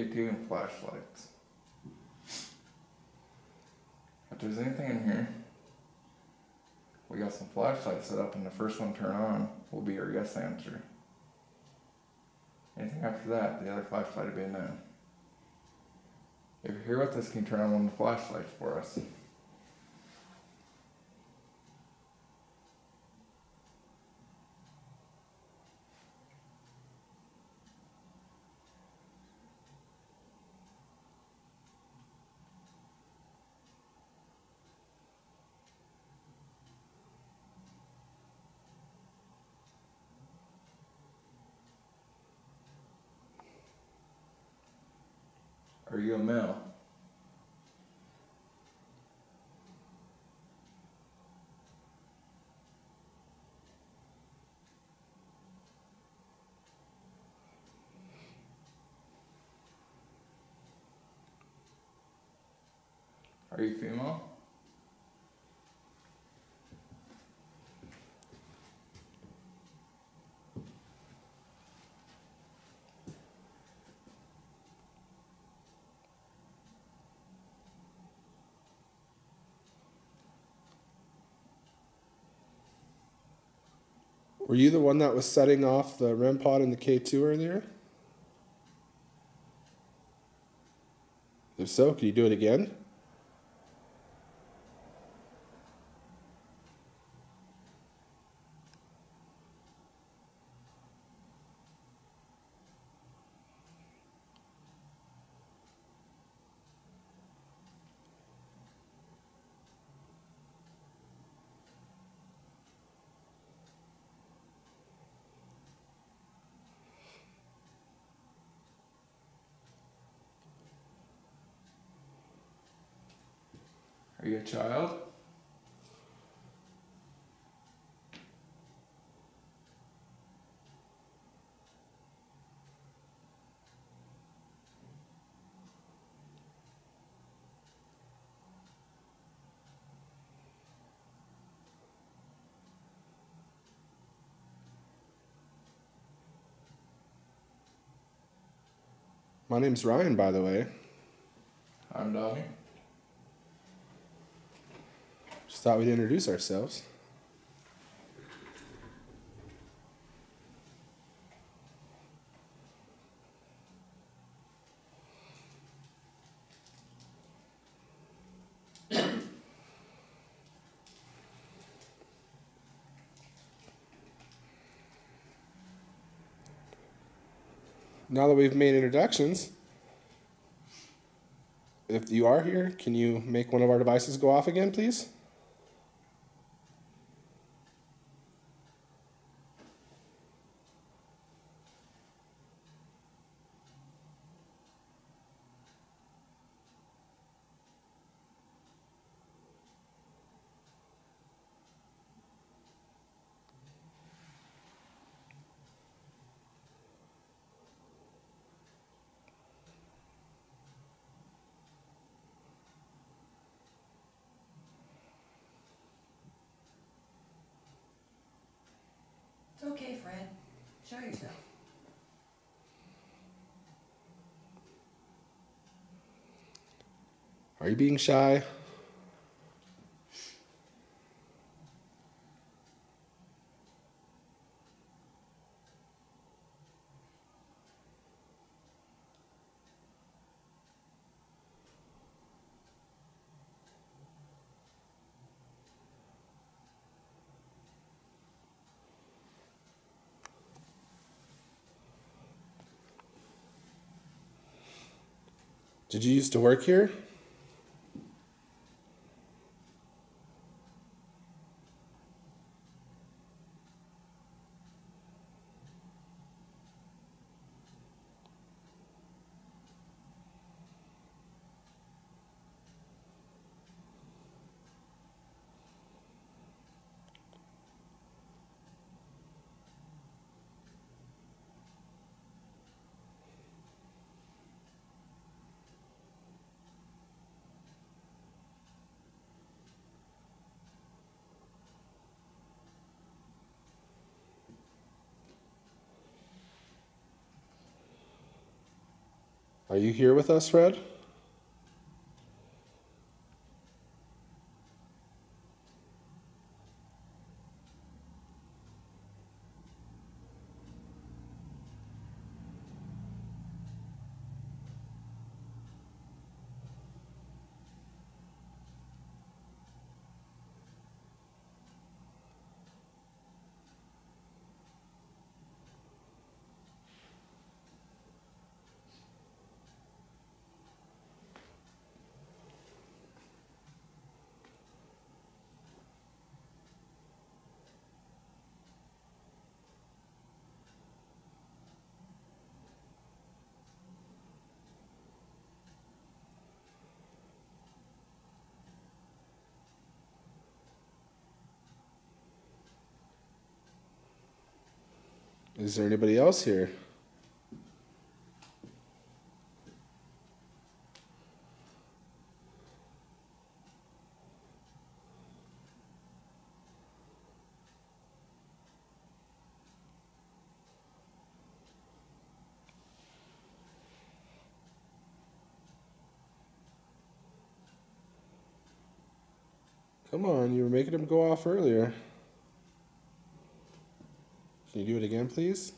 session, K2 and flashlights. If there's anything in here, we got some flashlights set up and the first one turn on will be our yes answer. Anything after that, the other flashlight will be a no. If you're here with us, can you turn on one of the flashlights for us? Are you a male? Are you female? Were you the one that was setting off the REM pod in the K2 earlier? If so, can you do it again? Child? My name's Ryan, by the way. I'm Donnie. Just thought we'd introduce ourselves. Now that we've made introductions, if you are here, can you make one of our devices go off again, please? It's okay, Fred. Show yourself. Are you being shy? Did you used to work here? Are you here with us, Fred? Is there anybody else here? Come on, you were making him go off earlier. Can you do it again, please?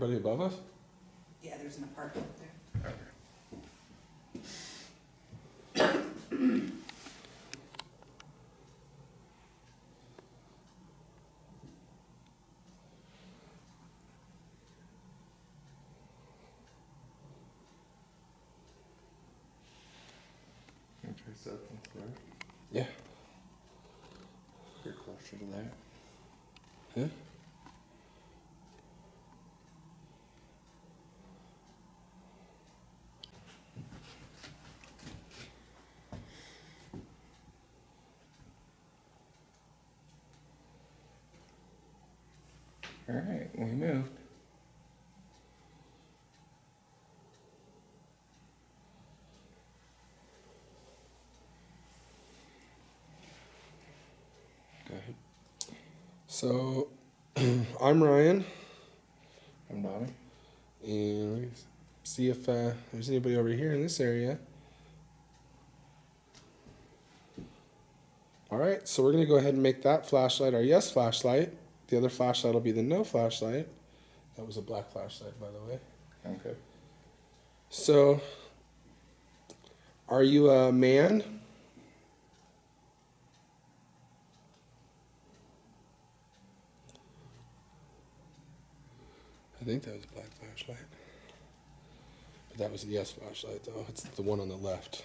Is anybody above us? Yeah, there's an apartment there. Can you trace there? Yeah. You're closer to that. Yeah. All right, we moved. Go ahead. So, I'm Ryan, I'm Donnie. and let me see if uh, there's anybody over here in this area. All right, so we're gonna go ahead and make that flashlight our yes flashlight. The other flashlight will be the no flashlight. That was a black flashlight, by the way. Okay. So, are you a man? I think that was a black flashlight. But that was the yes flashlight, though. It's the one on the left.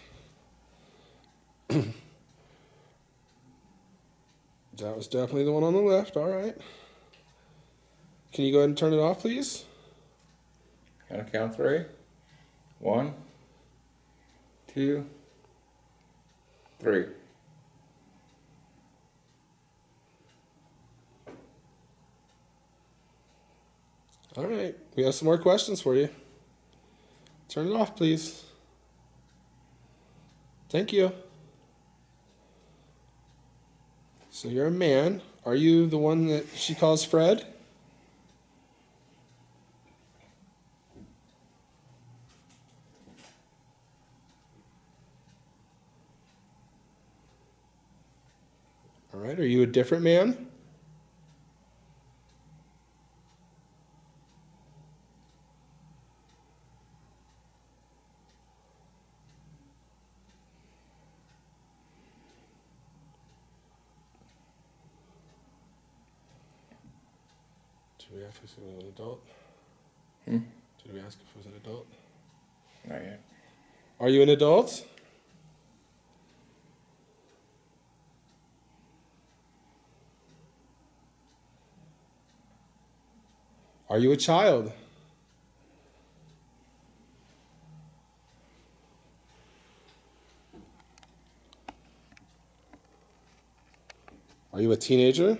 that was definitely the one on the left. All right. Can you go ahead and turn it off, please? Gonna count three. One, two, three. All right, we have some more questions for you. Turn it off, please. Thank you. So you're a man. Are you the one that she calls Fred? All right, are you a different man? Did we ask if it was an adult? Hmm? Did we ask if it was an adult? Not yet. Are you an adult? Are you a child? Are you a teenager?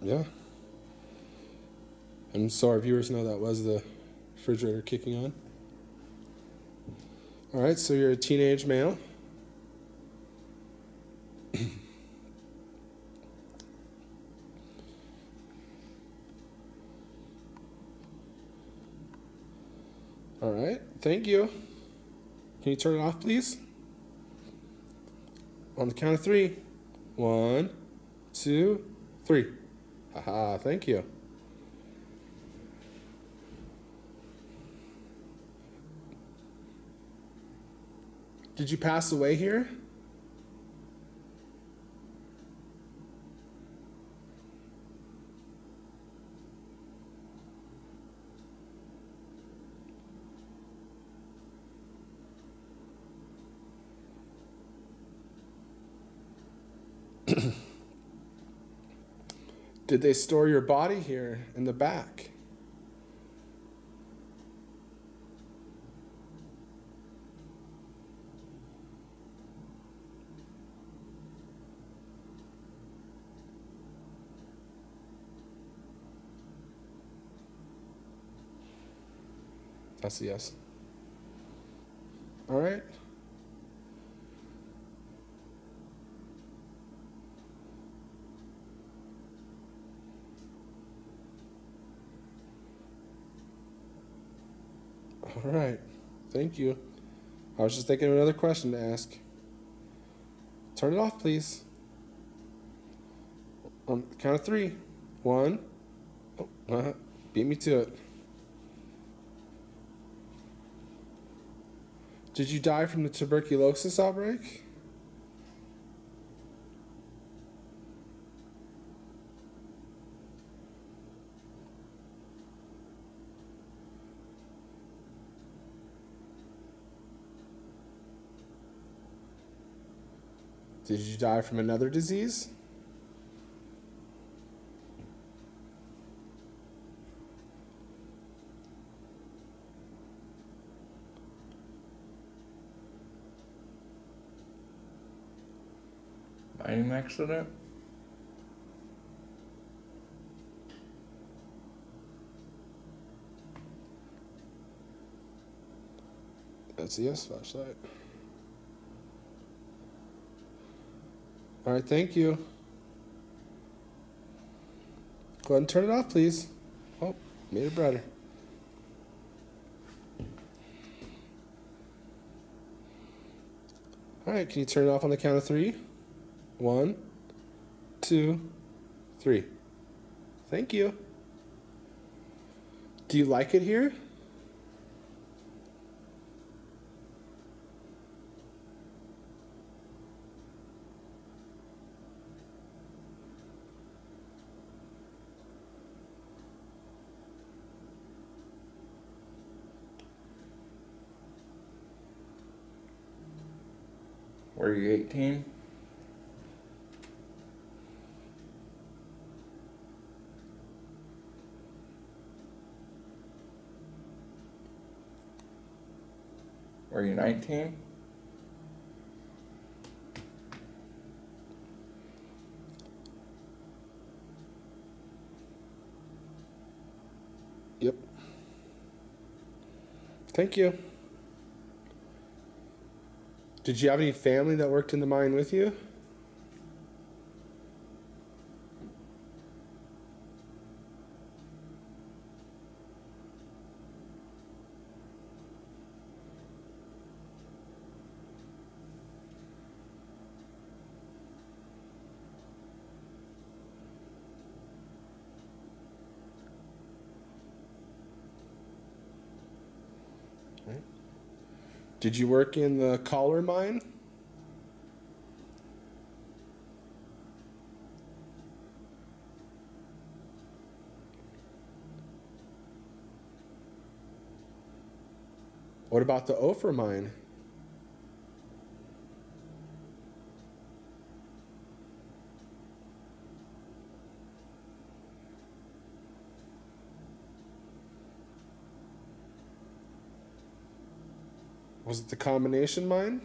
Yeah. And so our viewers know that was the refrigerator kicking on. All right, so you're a teenage male. All right, thank you. Can you turn it off, please? On the count of three. One, two, three. Haha, thank you. Did you pass away here? Did they store your body here in the back? That's a yes. All right. All right. Thank you. I was just thinking of another question to ask. Turn it off, please. On count of three. One. Oh, uh, beat me to it. Did you die from the tuberculosis outbreak? Did you die from another disease? Accident? That's a yes flashlight. All right, thank you. Go ahead and turn it off, please. Oh, made it brighter. All right, can you turn it off on the count of three? One, two, three. Thank you. Do you like it here? Were you 18? You 19? Yep. Thank you. Did you have any family that worked in the mine with you? Did you work in the Chollar mine? What about the Ophir mine? Was it the combination mine?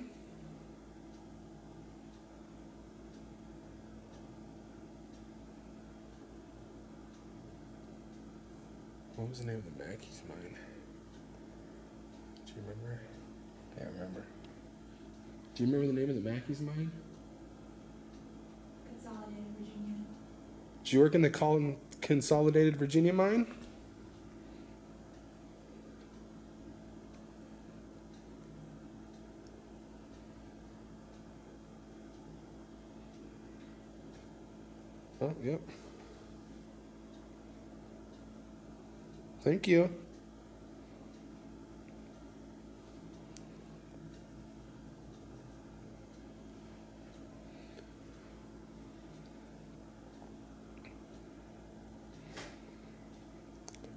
What was the name of the Mackay's mine? Do you remember? I Can't remember. Do you remember the name of the Mackay's mine? Consolidated Virginia. Did you work in the Col- Consolidated Virginia mine? Oh, yep. Thank you.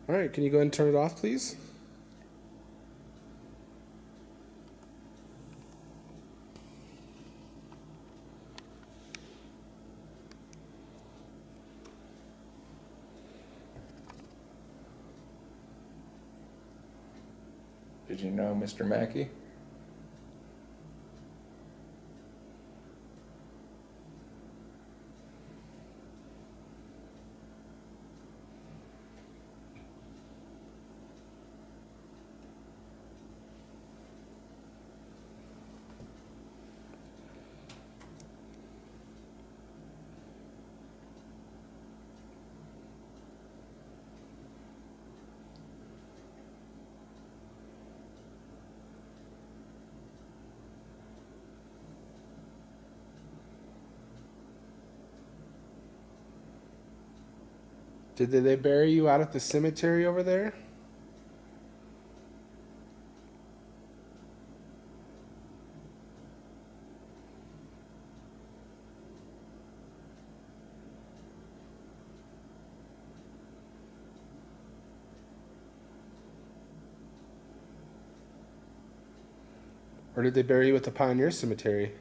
All right, can you go ahead and turn it off, please? Did you know Mr. Mackay? Did they- bury you out at the cemetery over there? Or did they bury you at the Pioneer Cemetery?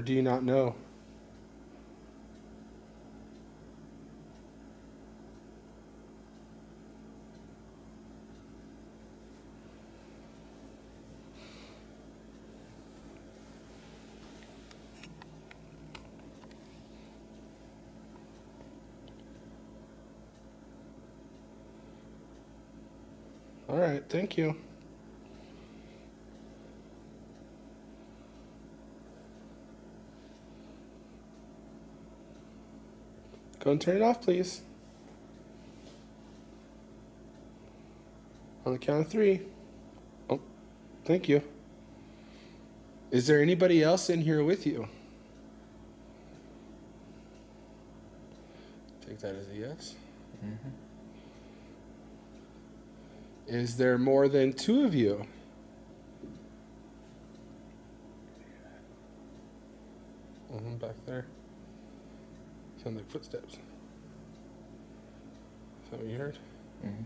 Or do you not know? All right, thank you. Go and turn it off, please. On the count of three. Oh, thank you. Is there anybody else in here with you? Take that as a yes. Is there more than two of you? Mhm, back there. Sound like footsteps. Is that what you heard? Mhm.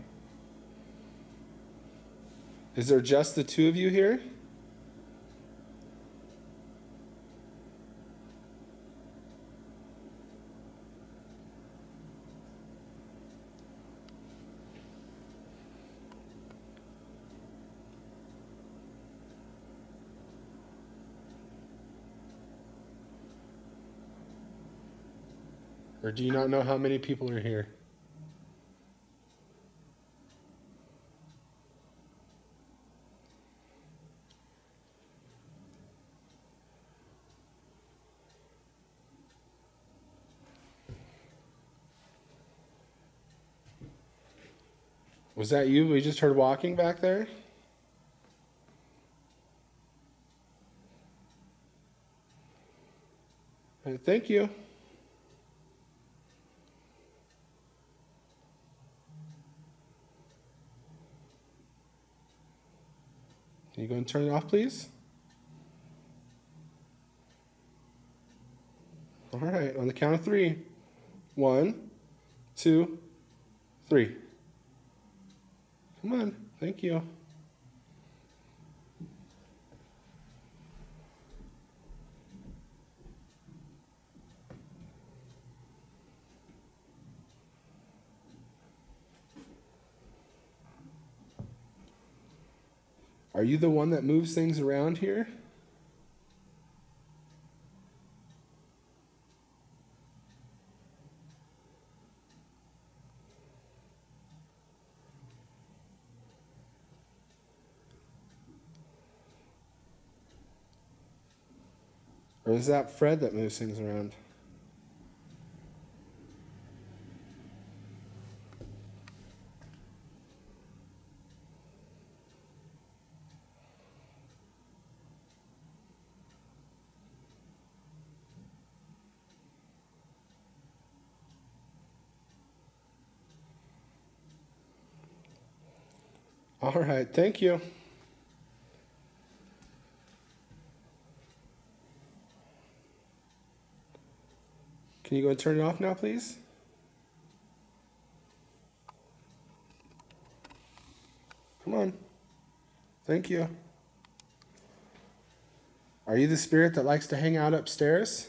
Is there just the two of you here? Do you not know how many people are here? Was that you? We just heard walking back there? Thank you. Can you go and turn it off, please? All right, on the count of three. One, two, three. Come on. Thank you. You the one that moves things around here? Or is that Fred that moves things around? All right, thank you. Can you go and turn it off now, please? Come on. Thank you. Are you the spirit that likes to hang out upstairs?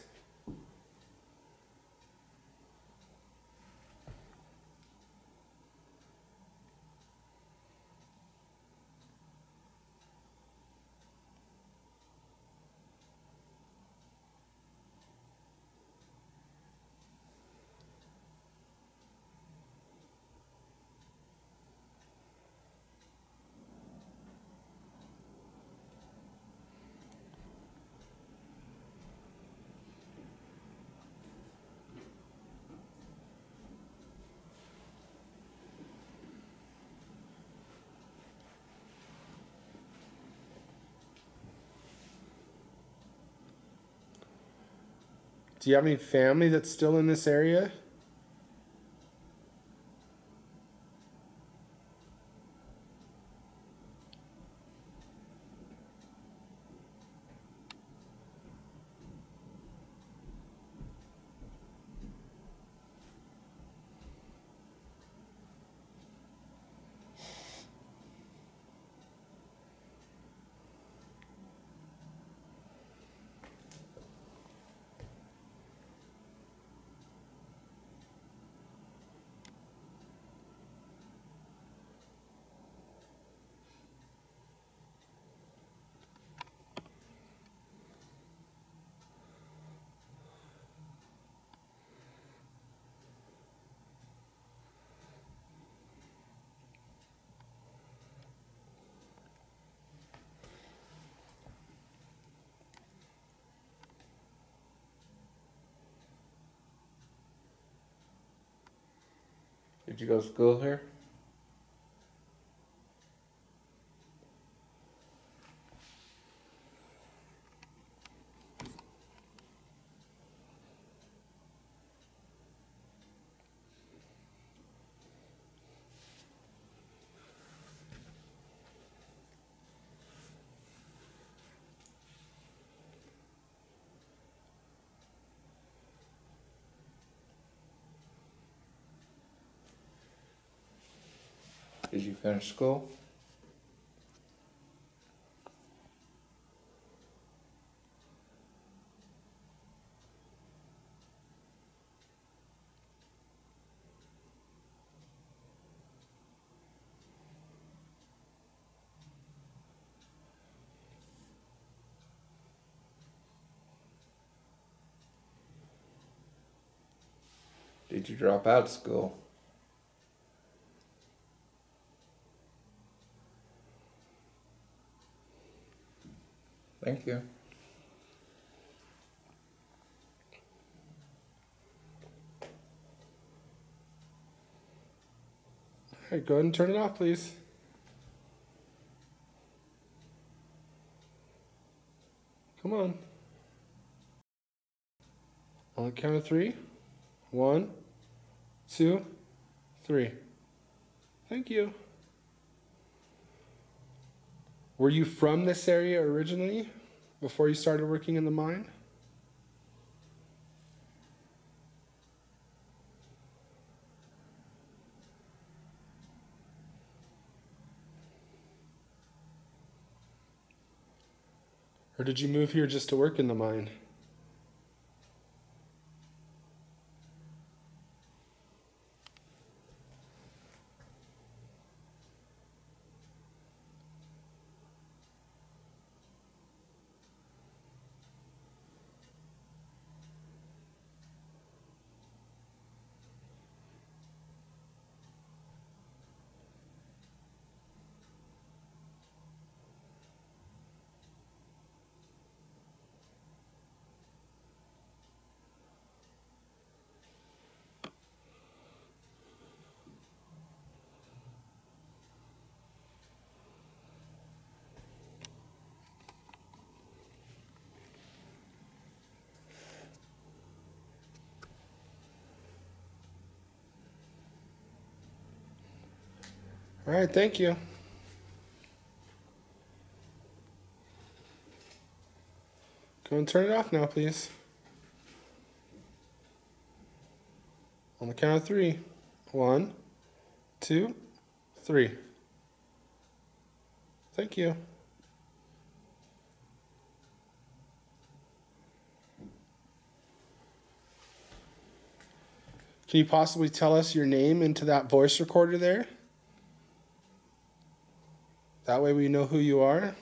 Do you have any family that's still in this area? Did you go to school here? Did you finish school? Did you drop out of school? Thank you. All right, go ahead and turn it off, please. Come on. On the count of three. One, two, three. Thank you. Were you from this area originally before you started working in the mine? Or did you move here just to work in the mine? All right, thank you. Go and turn it off now, please. On the count of three. One, two, three. Thank you. Can you possibly tell us your name into that voice recorder there? That way we know who you are.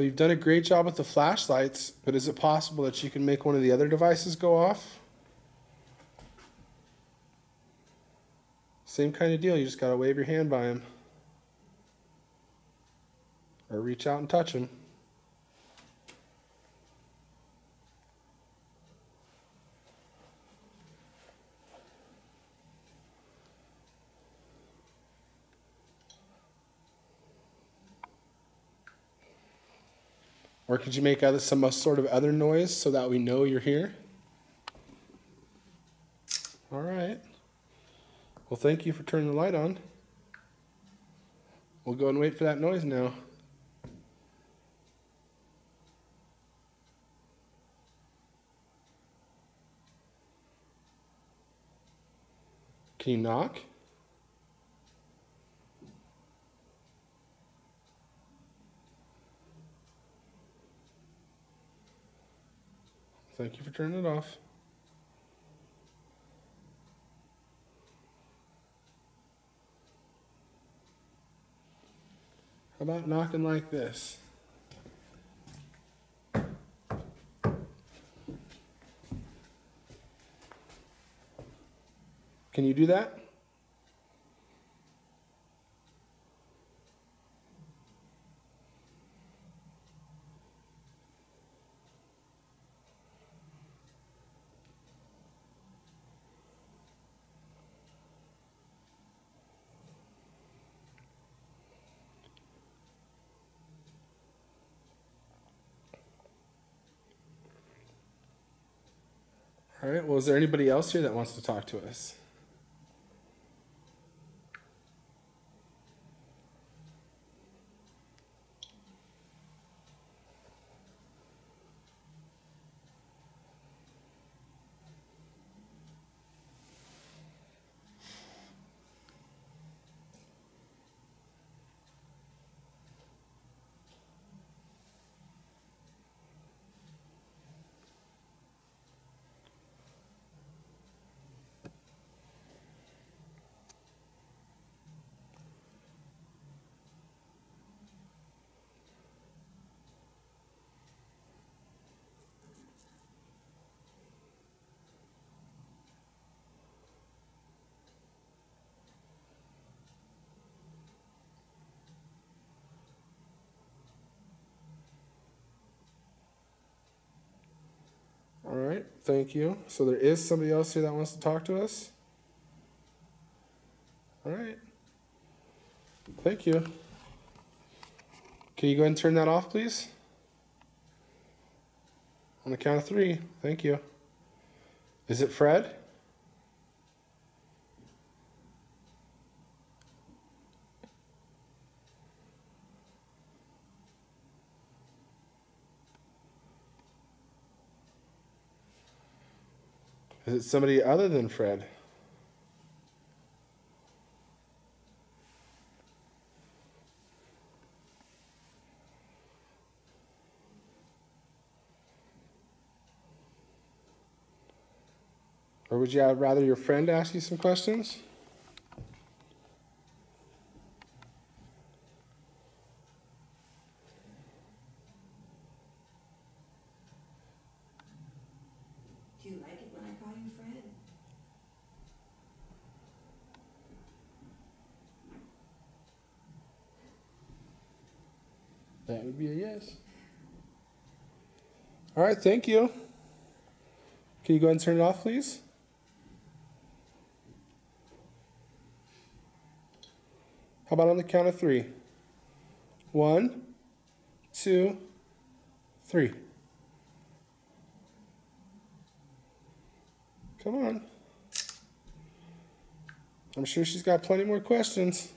You've done a great job with the flashlights, but is it possible that you can make one of the other devices go off? Same kind of deal, you just gotta wave your hand by him. Or reach out and touch him. Or could you make other, some sort of other noise so that we know you're here? All right. Well, thank you for turning the light on. We'll go and wait for that noise now. Can you knock? Thank you for turning it off. How about knocking like this? Can you do that? Right. Well, is there anybody else here that wants to talk to us? All right. Thank you. So there is somebody else here that wants to talk to us? All right. Thank you. Can you go ahead and turn that off, please? On the count of three. Thank you. Is it Fred? Is it somebody other than Fred? Or would you rather your friend ask you some questions? Do you like it when I call you Fred? That would be a yes. All right, thank you. Can you go ahead and turn it off, please? How about on the count of three? One, two, three. Come on. I'm sure she's got plenty more questions.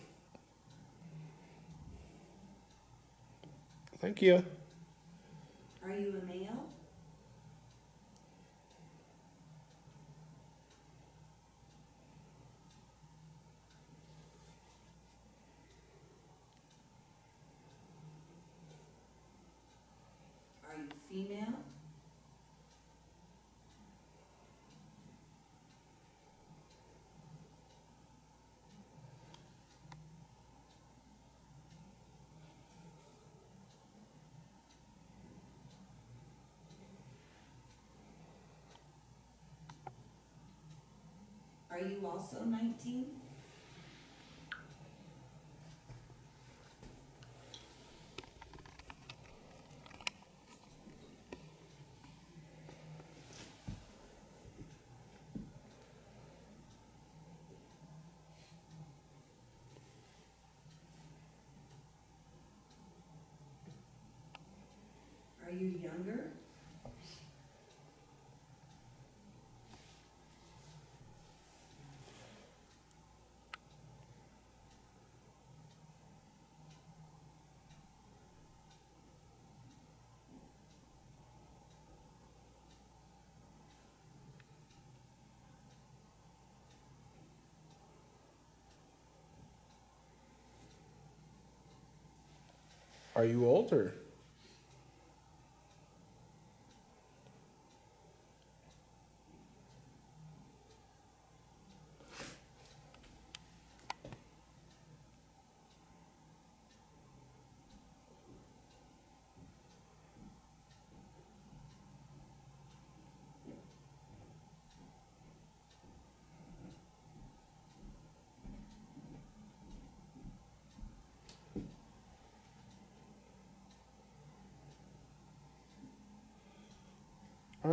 Thank you. Are you a male? Are you female? Are you also nineteen? Are you younger? Are you older?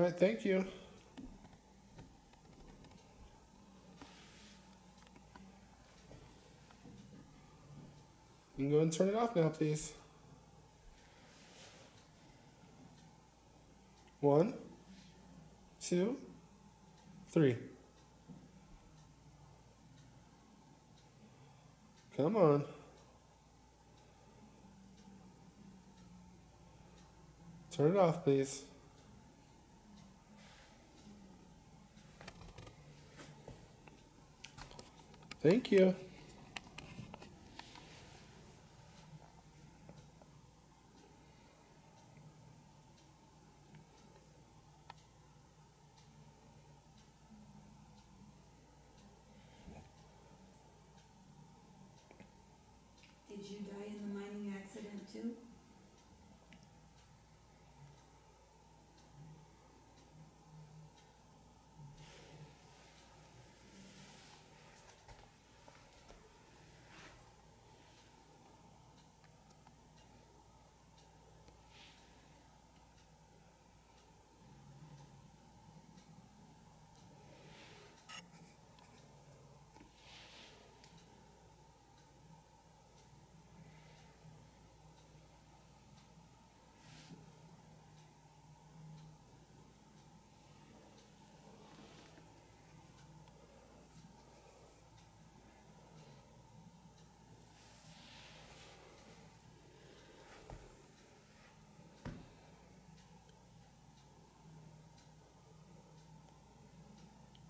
Right, thank you. You can go and turn it off now, please. One, two, three. Come on. Turn it off, please. Thank you.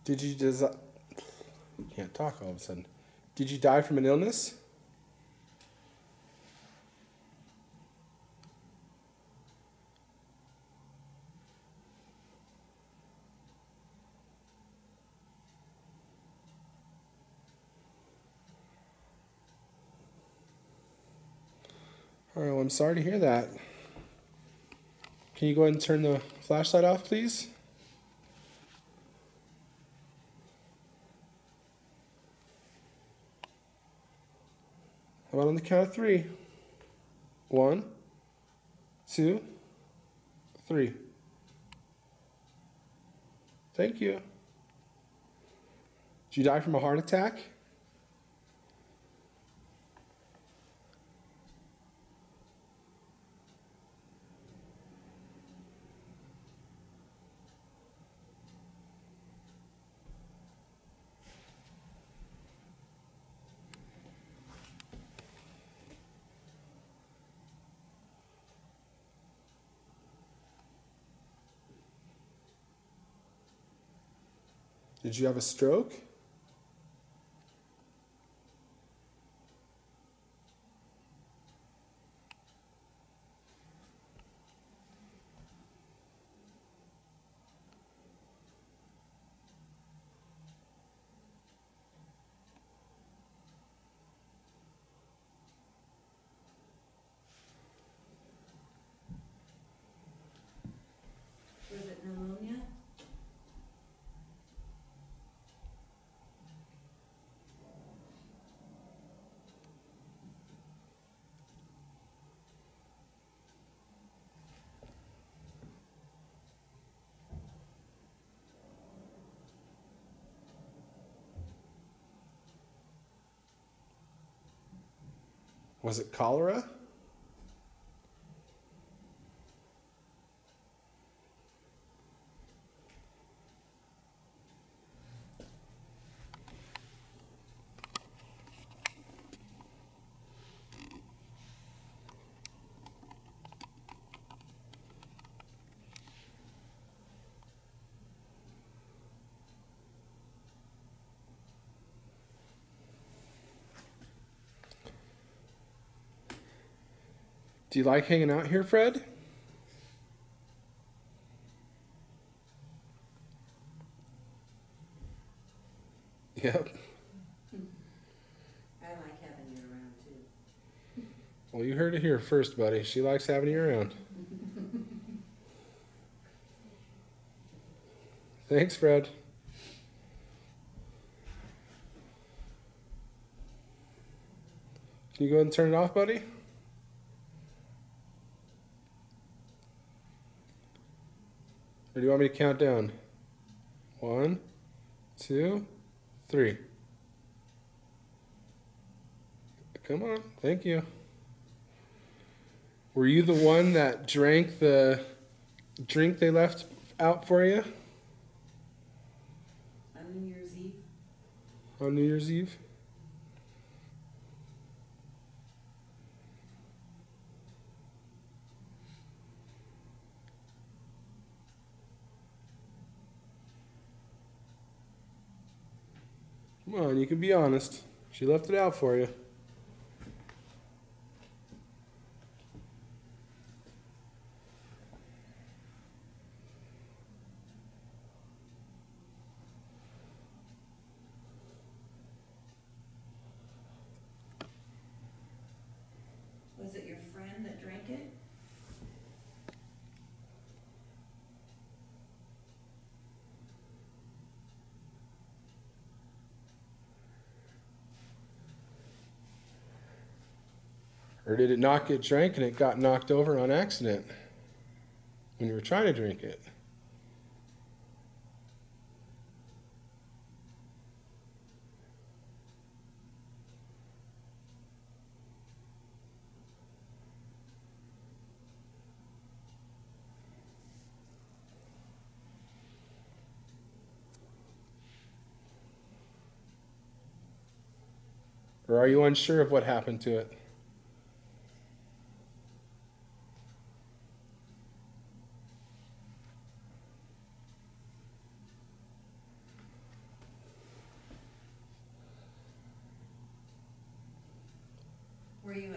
Did you desi- Can't talk all of a sudden. Did you die from an illness? All right, well, I'm sorry to hear that. Can you go ahead and turn the flashlight off, please? On the count of three? One, two, three. Thank you. Did you die from a heart attack? Did you have a stroke? Was it pneumonia? Was it cholera? Do you like hanging out here, Fred? Yep. I like having you around too. Well, you heard it here first, buddy. She likes having you around. Thanks, Fred. Can you go ahead and turn it off, buddy? Or do you want me to count down? One, two, three. Come on. Thank you. Were you the one that drank the drink they left out for you On New Year's Eve? on New Year's Eve? Come on, you can be honest. She left it out for you. Was it your friend that drank it? Or did it not get drank and it got knocked over on accident when you were trying to drink it? Or are you unsure of what happened to it?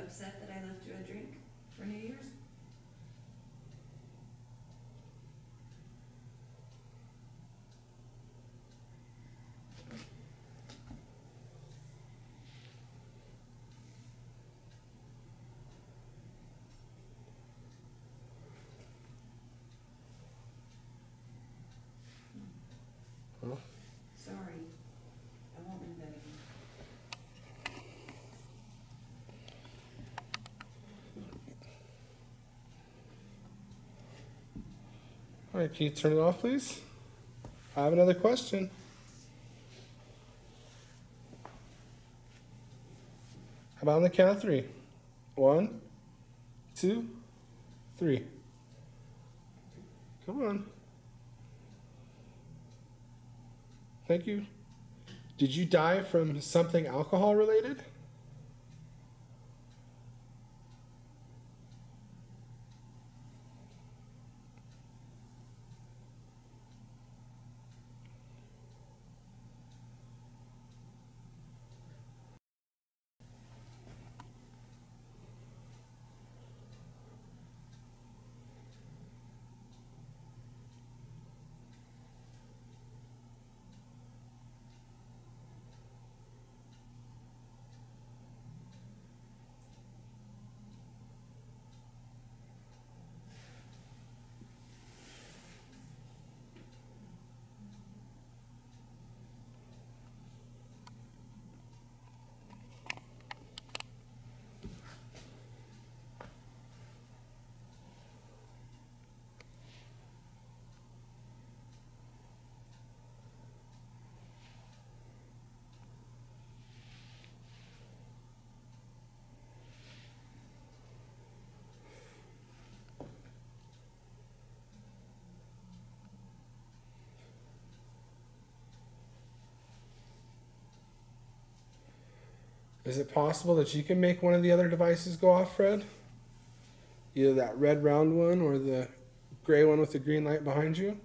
Upset that I left you a drink for New Year's? Huh? Sorry, I won't do that again. All right, can you turn it off, please? I have another question. How about on the count of three? One, two, three. Come on. Thank you. Did you die from something alcohol related? Is it possible that you can make one of the other devices go off, Fred? Either that red round one or the gray one with the green light behind you?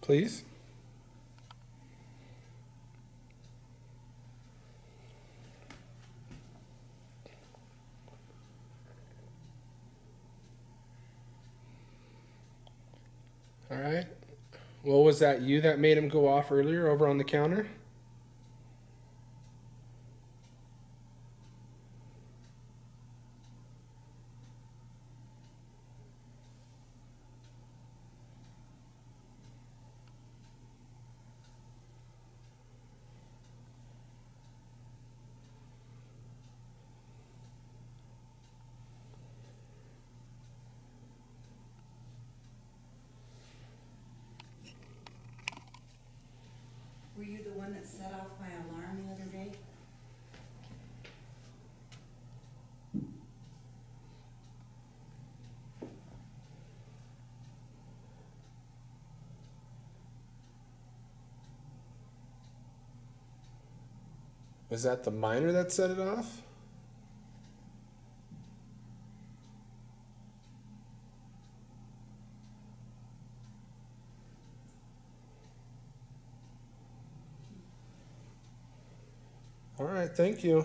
Please? All right. Well, was that you that made him go off earlier over on the counter? Were you the one that set off my alarm the other day? Was that the miner that set it off? All right, thank you.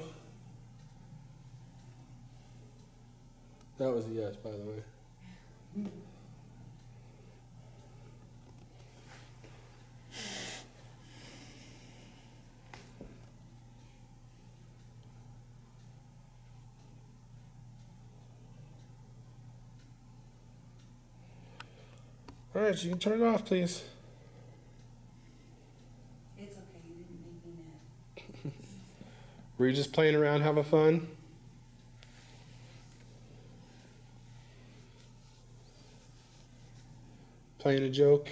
That was a yes, by the way. All right, you can turn it off, please. It's okay, you didn't make me mad. Were you just playing around, having fun? Playing a joke?